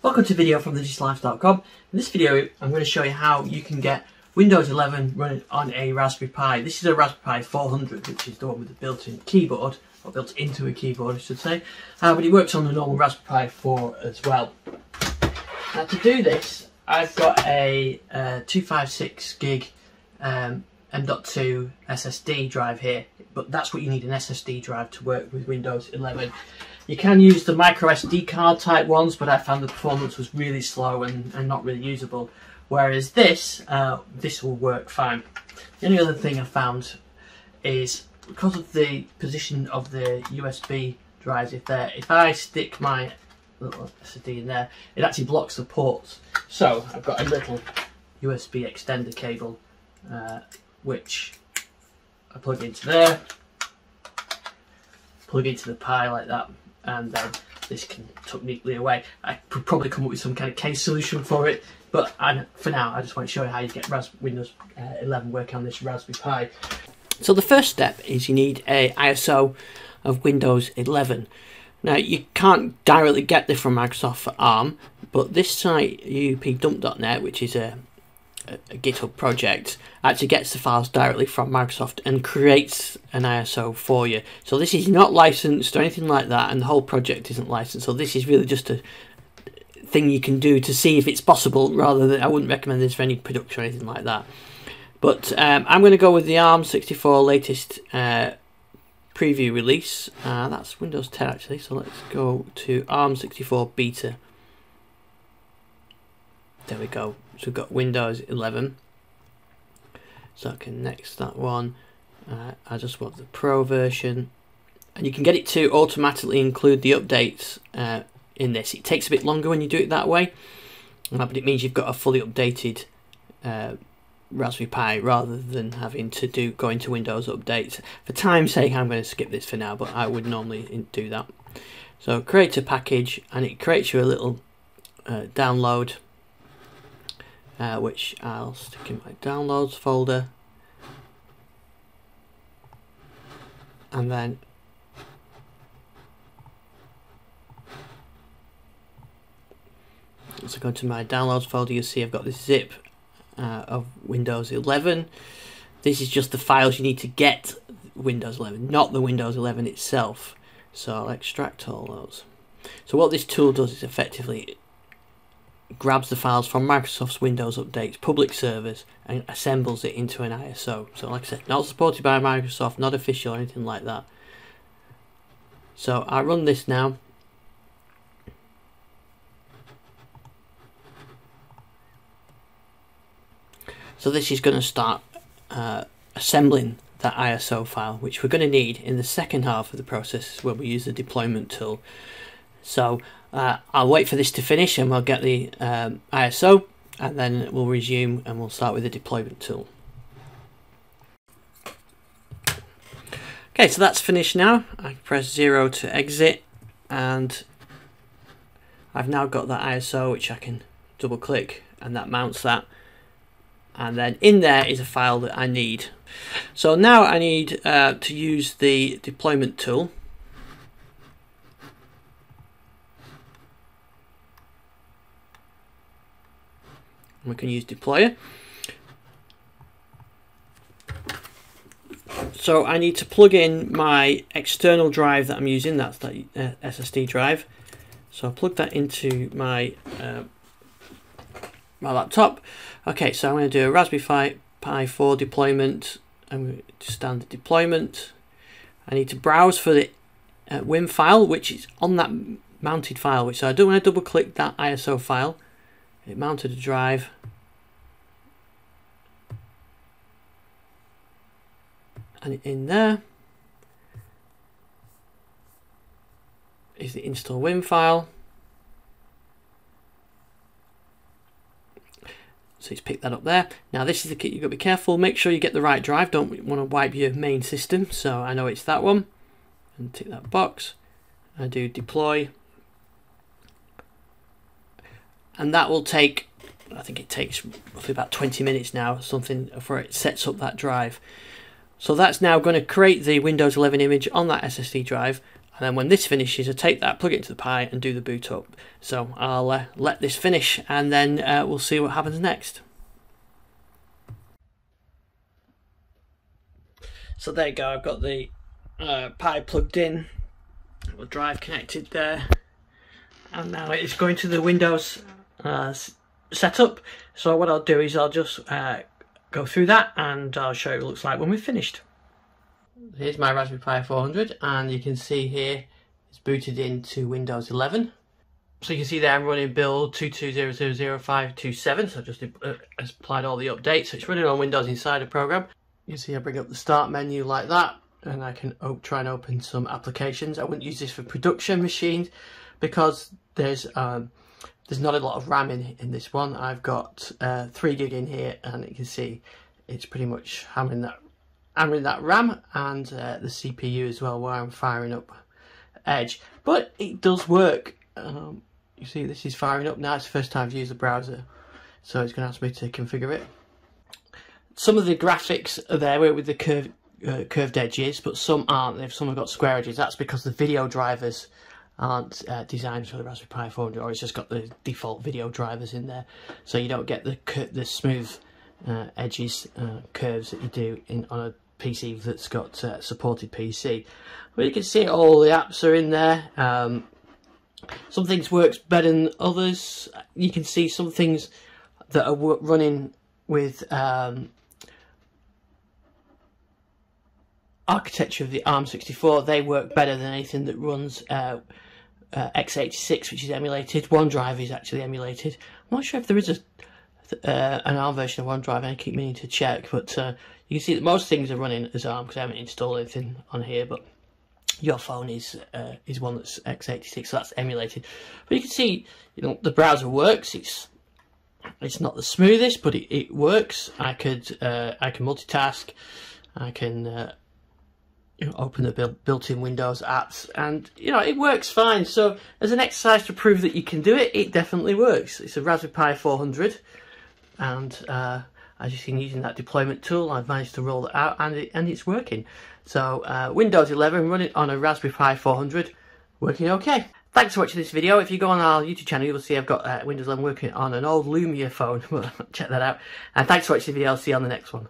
Welcome to a video from thedigitallife.com. In this video I'm going to show you how you can get Windows 11 running on a Raspberry Pi. This is a Raspberry Pi 400 which is the one with the built-in keyboard, or built into a keyboard I should say, uh, but it works on the normal Raspberry Pi 4 as well. Now to do this I've got a uh, 256 gig um, M.2 SSD drive here, but that's what you need an SSD drive to work with Windows 11. You can use the micro SSD card type ones, but I found the performance was really slow and, and not really usable. Whereas this, uh, this will work fine. The only other thing I found is because of the position of the USB drives, if there, if I stick my little SD in there, it actually blocks the ports. So I've got a little USB extender cable, uh, which I plug into there, plug into the Pi like that, and then this can tuck neatly away. I could probably come up with some kind of case solution for it, but I, for now I just want to show you how you get Ras Windows uh, 11 working on this Raspberry Pi. So the first step is you need a ISO of Windows 11. Now you can't directly get this from Microsoft for ARM, but this site updump.net, which is a GitHub project actually gets the files directly from Microsoft and creates an ISO for you. So this is not licensed or anything like that, and the whole project isn't licensed. So this is really just a thing you can do to see if it's possible, rather than I wouldn't recommend this for any production or anything like that. But um, I'm going to go with the ARM64 latest uh, preview release. Uh, that's Windows 10 actually. So let's go to ARM64 beta. There we go. So we've got Windows 11. So I can next that one. Uh, I just want the Pro version. And you can get it to automatically include the updates uh, in this. It takes a bit longer when you do it that way. Uh, but it means you've got a fully updated uh, Raspberry Pi rather than having to do go into Windows updates. For time's sake, I'm going to skip this for now, but I would normally do that. So create a package, and it creates you a little uh, download uh, which I'll stick in my downloads folder. And then so go to my downloads folder you'll see I've got this zip uh, of Windows 11 this is just the files you need to get Windows 11 not the Windows 11 itself. So I'll extract all those. So what this tool does is effectively grabs the files from Microsoft's Windows Updates public servers and assembles it into an ISO. So like I said, not supported by Microsoft, not official or anything like that. So I run this now. So this is going to start uh, assembling that ISO file, which we're going to need in the second half of the process where we use the deployment tool. So uh, I'll wait for this to finish and we'll get the um, ISO and then we'll resume and we'll start with the deployment tool. Okay, so that's finished now. I press zero to exit and I've now got that ISO which I can double click and that mounts that and then in there is a file that I need. So now I need uh, to use the deployment tool we can use deployer. So I need to plug in my external drive that I'm using, that's that uh, SSD drive. So I'll plug that into my uh, my laptop. Okay, so I'm going to do a Raspberry Pi 4 deployment. I'm going to standard deployment. I need to browse for the uh, WIM file, which is on that mounted file, which so I don't want to double click that ISO file. It mounted a drive. And in there is the install WIM file. So it's picked that up there. Now this is the kit, you've got to be careful, make sure you get the right drive, don't want to wipe your main system, so I know it's that one. And tick that box. I do deploy and that will take I think it takes roughly about 20 minutes now something before it sets up that drive so that's now going to create the Windows 11 image on that SSD drive And then when this finishes, I take that, plug it into the Pi, and do the boot up. So I'll uh, let this finish, and then uh, we'll see what happens next. So there you go, I've got the uh, Pi plugged in, the drive connected there, and now it's going to the Windows uh, setup. So what I'll do is I'll just uh, go through that and I'll show you what it looks like when we've finished. Here's my Raspberry Pi 400 and you can see here it's booted into Windows 11. So you can see there I'm running build 22000527 so I just uh, applied all the updates. So it's running on Windows Insider program. You see I bring up the start menu like that and I can try and open some applications. I wouldn't use this for production machines because there's um, there's not a lot of RAM in, in this one. I've got uh, 3 gig in here and you can see it's pretty much hammering that hammering that RAM and uh, the CPU as well while I'm firing up Edge. But it does work. Um, you see this is firing up now. It's the first time I've used the browser. So it's going to ask me to configure it some of the graphics are there with the curved, uh, curved edges, but some aren't. Some have got square edges. That's because the video drivers aren't uh, designed for the Raspberry Pi 400, or it's just got the default video drivers in there, so you don't get the the smooth uh, edges, uh, curves that you do in on a PC that's got uh, supported PC. But you can see all the apps are in there. Um, some things works better than others. You can see some things that are running with um, architecture of the ARM64, they work better than anything that runs uh, uh, x86, which is emulated. OneDrive is actually emulated. I'm not sure if there is a uh, an ARM version of OneDrive, I keep meaning to check, but uh, you can see that most things are running as ARM because I haven't installed anything on here, but your phone is uh, is one that's x86, so that's emulated. But you can see, you know, the browser works. It's it's not the smoothest, but it, it works. I could uh, I can multitask. I can uh, open the built-in Windows apps, and you know it works fine. So as an exercise to prove that you can do it, it definitely works. It's a Raspberry Pi 400, and uh, as you can using that deployment tool, I've managed to roll it out, and it, and it's working. So uh, Windows 11 running on a Raspberry Pi 400, working okay. Thanks for watching this video. If you go on our YouTube channel, you'll see I've got uh, Windows 11 working on an old Lumia phone. Check that out. And thanks for watching the video. I'll see you on the next one.